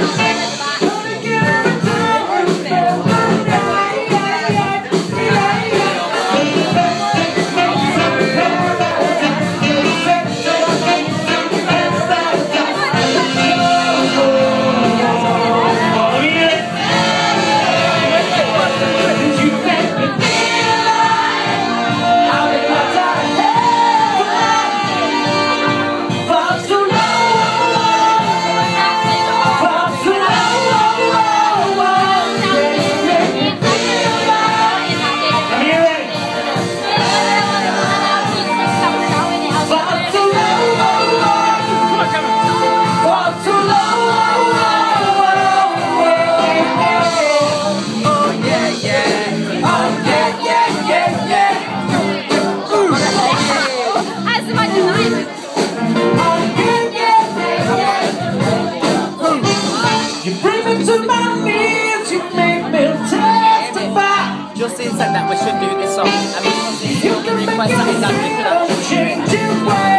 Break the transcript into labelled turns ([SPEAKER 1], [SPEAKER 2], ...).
[SPEAKER 1] Thank you. Justine said that we should do this song. You can request that could